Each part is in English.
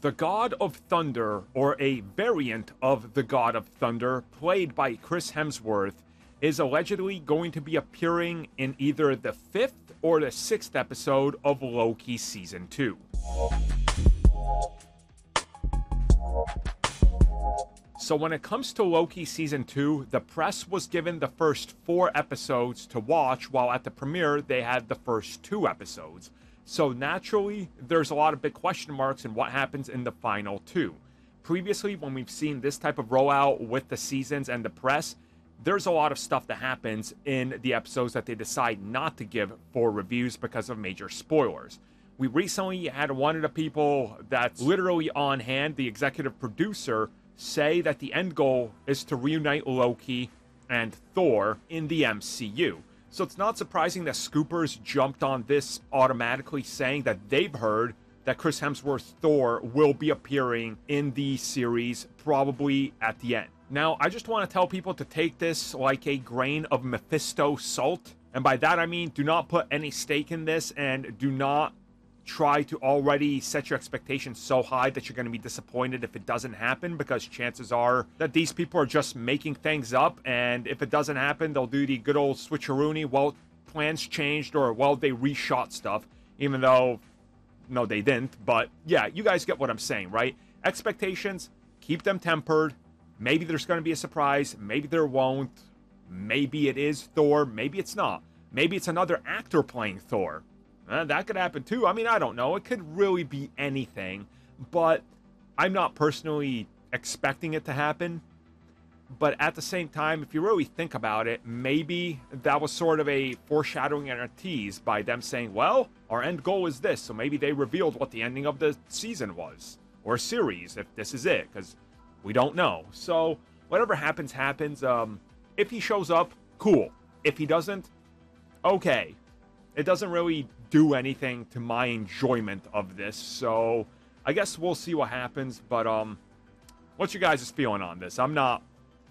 The God of Thunder, or a variant of the God of Thunder, played by Chris Hemsworth, is allegedly going to be appearing in either the fifth or the sixth episode of Loki Season 2. So, when it comes to Loki Season 2, the press was given the first four episodes to watch, while at the premiere, they had the first two episodes. So naturally, there's a lot of big question marks in what happens in the final two. Previously, when we've seen this type of rollout with the seasons and the press, there's a lot of stuff that happens in the episodes that they decide not to give for reviews because of major spoilers. We recently had one of the people that's literally on hand, the executive producer, say that the end goal is to reunite Loki and Thor in the MCU. So it's not surprising that Scoopers jumped on this automatically, saying that they've heard that Chris Hemsworth's Thor will be appearing in the series probably at the end. Now, I just want to tell people to take this like a grain of Mephisto salt. And by that I mean do not put any stake in this and do not try to already set your expectations so high that you're going to be disappointed if it doesn't happen because chances are that these people are just making things up and if it doesn't happen they'll do the good old switcheroony well plans changed or well they reshot stuff even though no they didn't. But yeah you guys get what i'm saying right? Expectations keep them tempered. Maybe there's going to be a surprise maybe there won't. Maybe it is thor maybe it's not. Maybe it's another actor playing thor uh, that could happen too. I mean, I don't know. It could really be anything, but I'm not personally expecting it to happen. But at the same time, if you really think about it, maybe that was sort of a foreshadowing and a tease by them saying, well, our end goal is this. So maybe they revealed what the ending of the season was or series, if this is it, because we don't know. So whatever happens, happens. Um, if he shows up, cool. If he doesn't, okay. It doesn't really do anything to my enjoyment of this. So I guess we'll see what happens. But um, what's your guys' feeling on this? I'm not,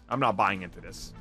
I'm not buying into this.